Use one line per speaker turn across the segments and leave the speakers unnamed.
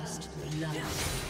First blood.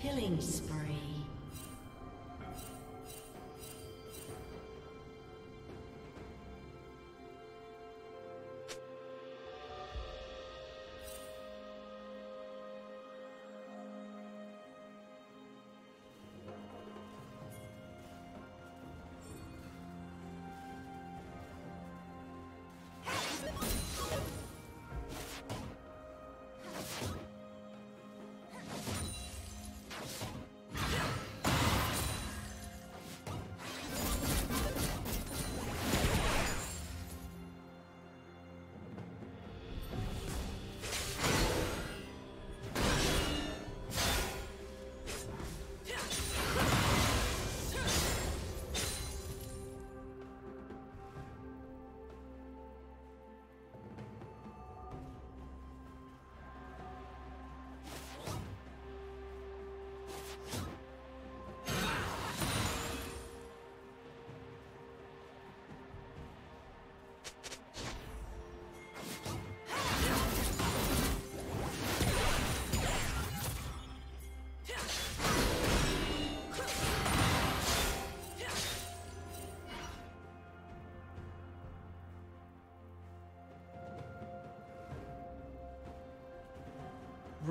Killing spree.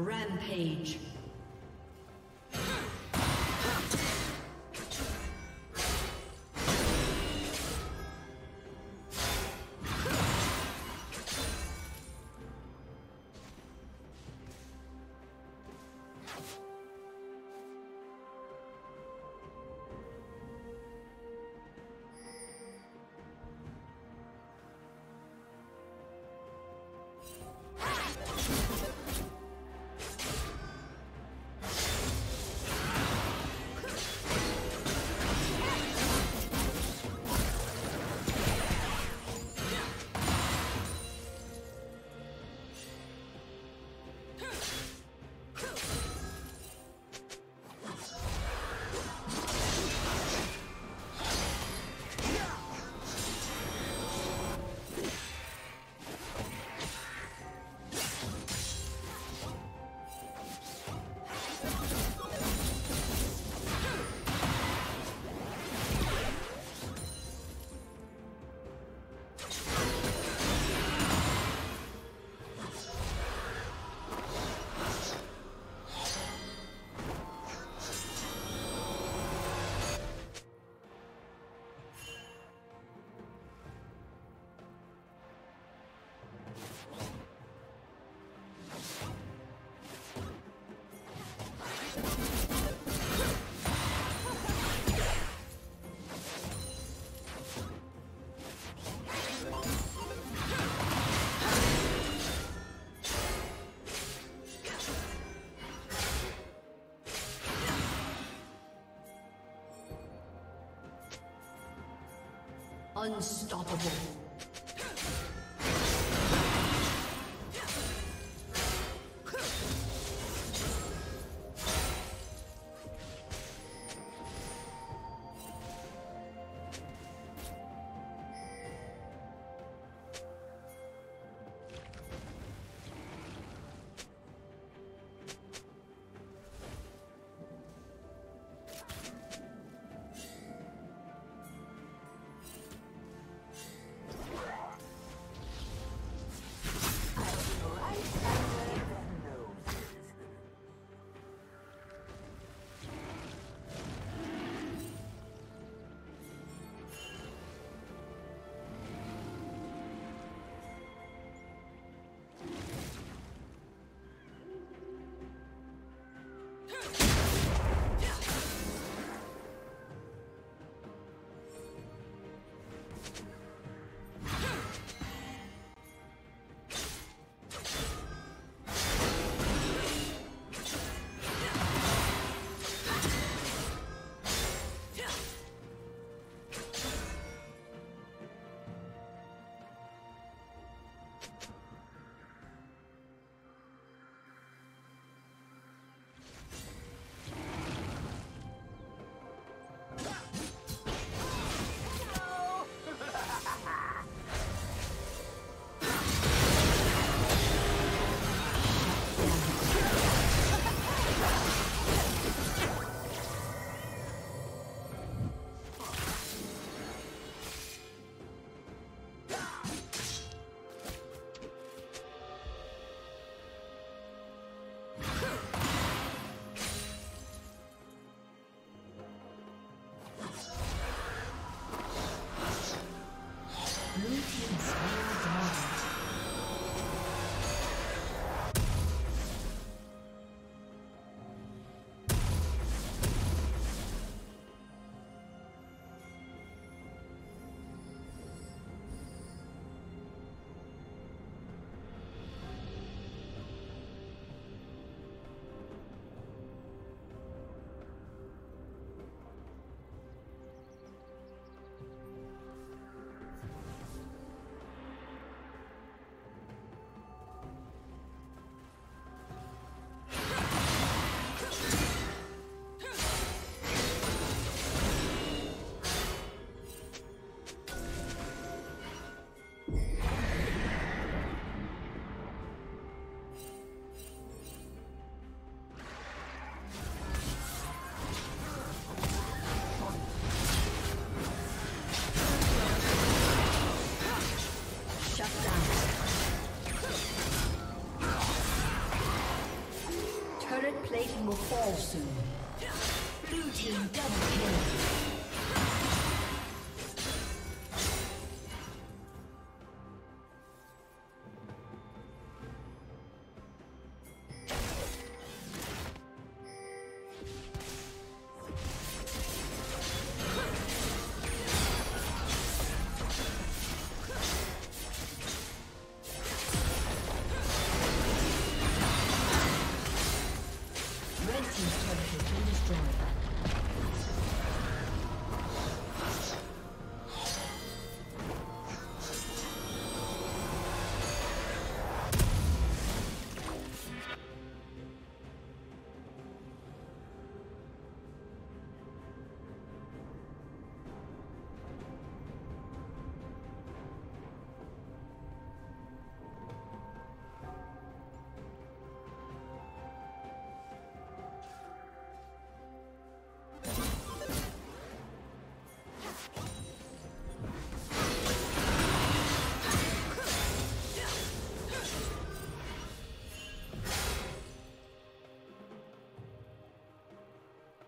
Rampage. Unstoppable.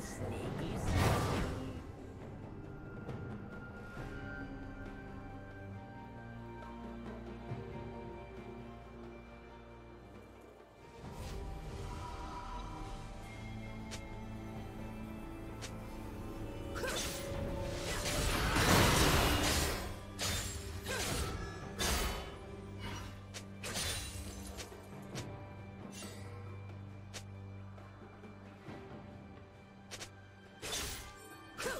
Sneaky I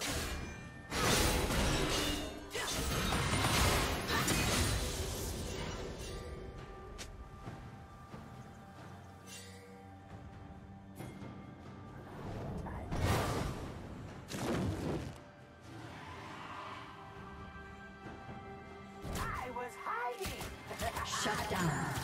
was hiding shut down.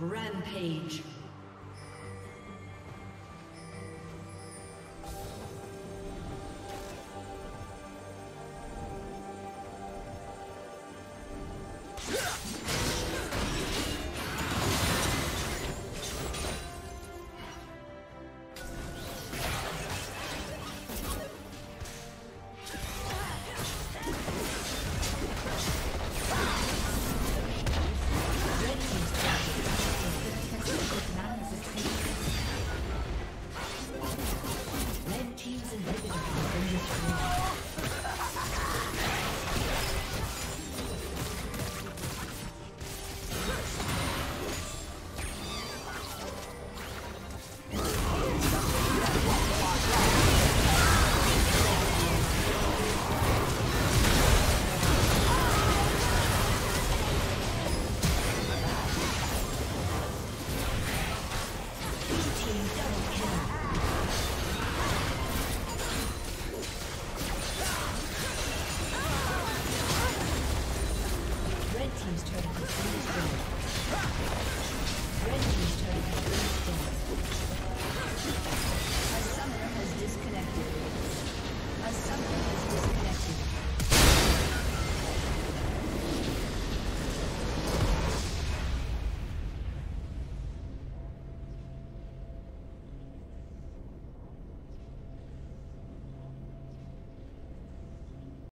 Rampage.